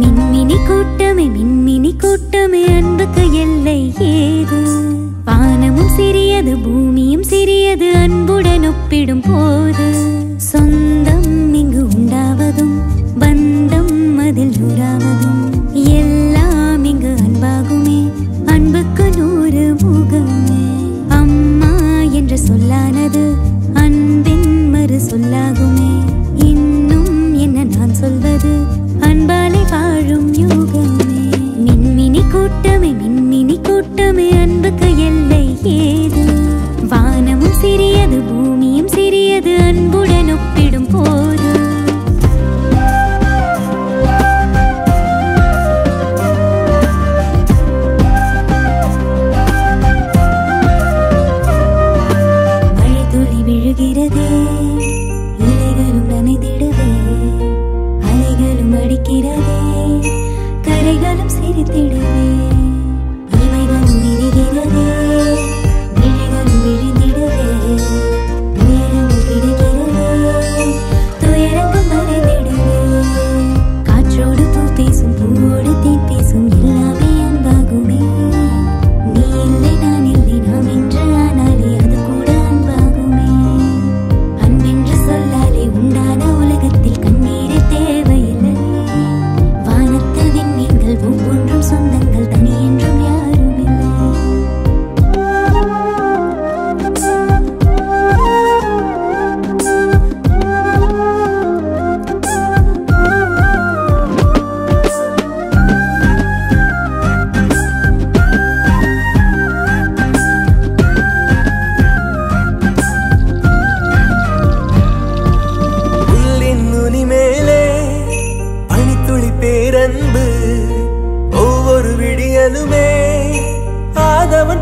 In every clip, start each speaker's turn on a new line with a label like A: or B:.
A: மின்மினி கூட்டமே மின்மினி கூட்டமே அன்புக்கு எல்லை ஏது வானமும் சிறியது பூமியும் சிறியது அன்புடன் ஒப்பிடும் போது அது அன்பின் மறு சொல்லாகுமே. இன்னும் என்ன நான் சொல்வது? அன்பாலே வாழும் யோகமே. மின்மினி கூட்டமே மின்மினி கூட்டமே அன்புக்கு எல்லை ஏது? வானமும் சிறியது பூமியும் சிறியது அன்புடன்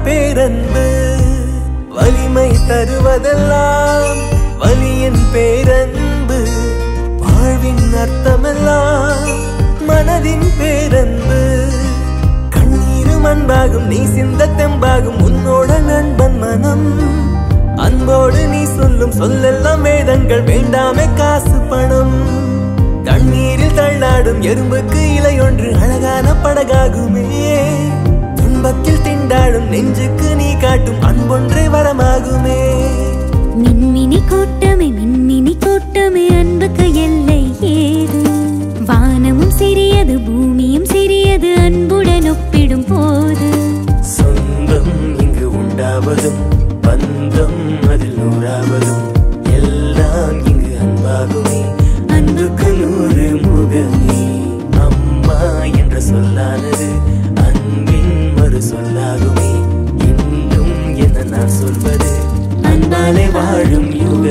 B: பேரன்பு. வலிமை தருவதெல்லாம் வலியின் பேரன்பு. வாழ்வின் அர்த்தமெல்லாம் மனதின் பேரன்பு. கண்ணீரும் அன்பாகும் நீ சிந்த தெம்பாகும் உன்னோட நண்பன் மனம். அன்போடு நீ சொல்லும் சொல்லெல்லாம் வேதங்கள் வேண்டாமே காசு பணம். தண்ணீரில் தள்ளாடும் எறும்புக்கு இலையொன்று அழகான
A: படகா பூமியும் சிறியது அன்புடன் ஒப்பிடும் போது.
B: சொந்தம் இங்கு உண்டாவதும் பந்தம் அதில் நூறாவதும். எல்லாம் இங்கு அன்பாகுமே அன்புக்கு நூறு முகமே. அம்மா என்ற சொல்லானது அன்பின் மறு சொல்லாகுமே. இன்னும் என்ன நான் சொல்வது? அன்பாலே வாழும் யூ